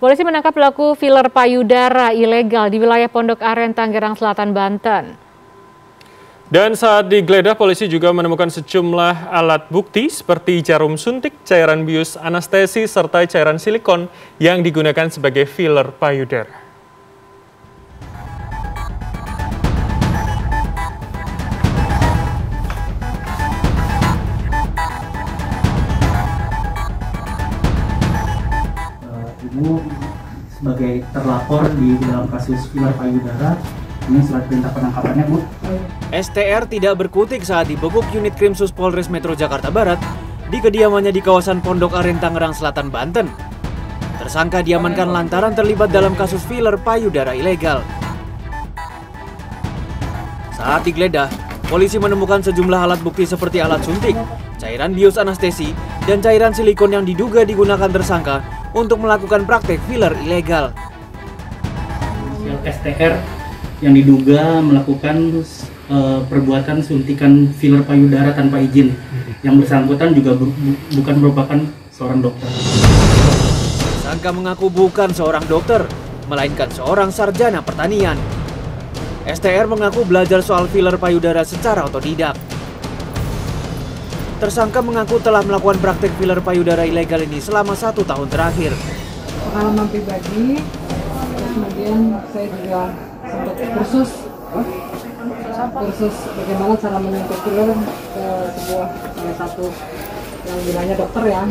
Polisi menangkap pelaku filler payudara ilegal di wilayah Pondok Aren, Tangerang Selatan, Banten. Dan saat digeledah, polisi juga menemukan sejumlah alat bukti seperti jarum suntik, cairan bius anestesi, serta cairan silikon yang digunakan sebagai filler payudara. Ibu sebagai terlapor di dalam kasus filler payudara ini surat perintah penangkapannya Bu. STR tidak berkutik saat dibekuk unit Krimsus Polres Metro Jakarta Barat di kediamannya di kawasan Pondok Aren Tangerang Selatan Banten. Tersangka diamankan lantaran terlibat dalam kasus filler payudara ilegal. Saat digeledah, polisi menemukan sejumlah alat bukti seperti alat suntik, cairan bius anestesi, dan cairan silikon yang diduga digunakan tersangka untuk melakukan praktek filler ilegal. STR yang diduga melakukan uh, perbuatan suntikan filler payudara tanpa izin. Yang bersangkutan juga bu bukan merupakan seorang dokter. Tersangka mengaku bukan seorang dokter, melainkan seorang sarjana pertanian. STR mengaku belajar soal filler payudara secara otodidak. Tersangka mengaku telah melakukan praktek filler payudara ilegal ini selama satu tahun terakhir. Pengalaman pribadi, kemudian saya juga sempat kursus kursus bagaimana cara menyuntik filler ke sebuah salah satu yang bilangnya dokter ya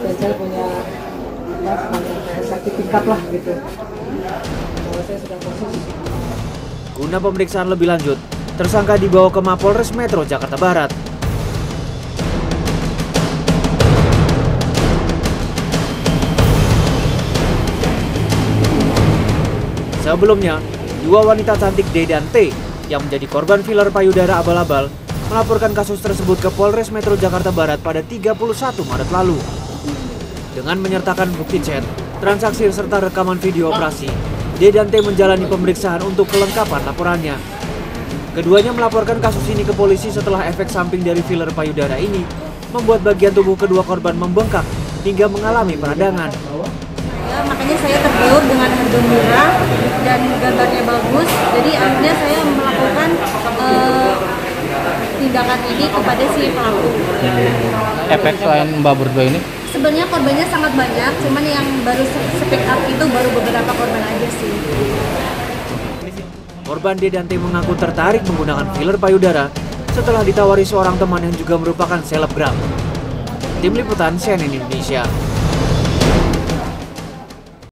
dan saya punya apa sertifikat lah gitu kalau saya sudah kursus Guna pemeriksaan lebih lanjut, tersangka dibawa ke Mapolres Metro Jakarta Barat. Sebelumnya, dua wanita cantik D dan T yang menjadi korban filler payudara abal-abal melaporkan kasus tersebut ke Polres Metro Jakarta Barat pada 31 Maret lalu. Dengan menyertakan bukti chat, transaksi serta rekaman video operasi, D dan T menjalani pemeriksaan untuk kelengkapan laporannya. Keduanya melaporkan kasus ini ke polisi setelah efek samping dari filler payudara ini membuat bagian tubuh kedua korban membengkak hingga mengalami peradangan ya makanya saya tergiur dengan harga murah dan gambarnya bagus. Jadi akhirnya saya melakukan uh, tindakan ini kepada si pelaku. Efek selain mbak berdua ini? Sebenarnya korbannya sangat banyak cuman yang baru speak up itu baru beberapa korban aja sih. Korban D dan T mengaku tertarik menggunakan filler payudara setelah ditawari seorang teman yang juga merupakan selebgram. Tim Liputan CNN Indonesia.